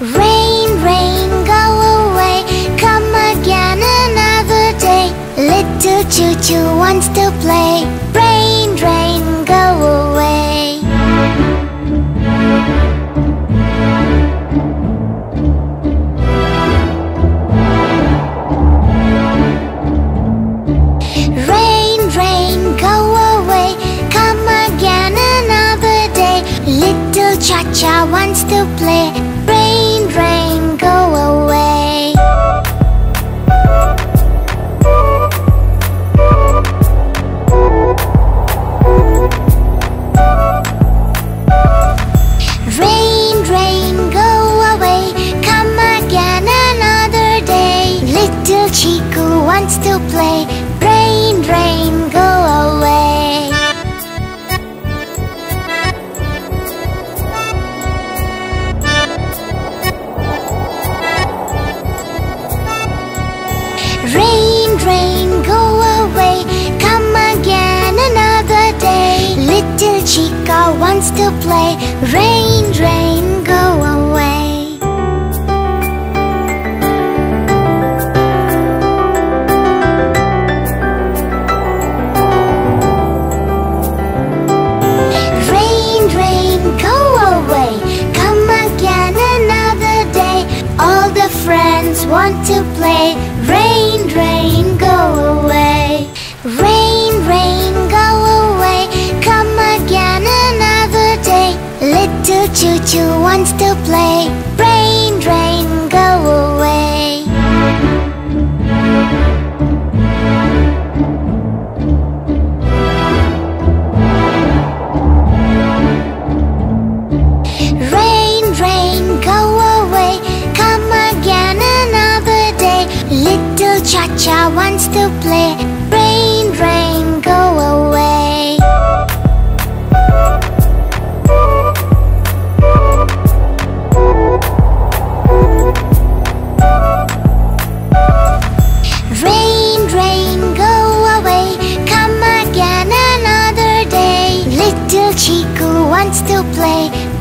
Rain, rain, go away. Come again another day. Little choo choo wants to play. Rain, play. Rain, rain, go away. Rain, rain, go away. Come again another day. Little Chica wants to play. Rain, want to play. Rain, rain, go away. Rain, rain, go away. Come again another day. Little choo choo wants to play. Play. Rain, rain, go away. Rain, rain, go away. Come again another day. Little Chico wants to play.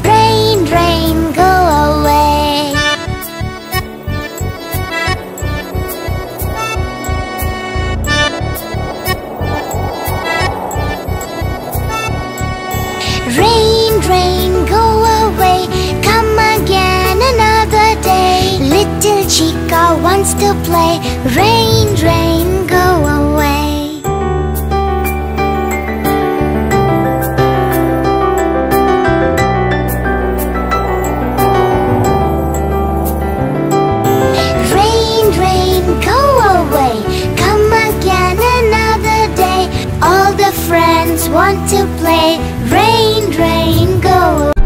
Wants to play. Rain, rain, go away. Rain, rain, go away. Come again another day. All the friends want to play. Rain, rain,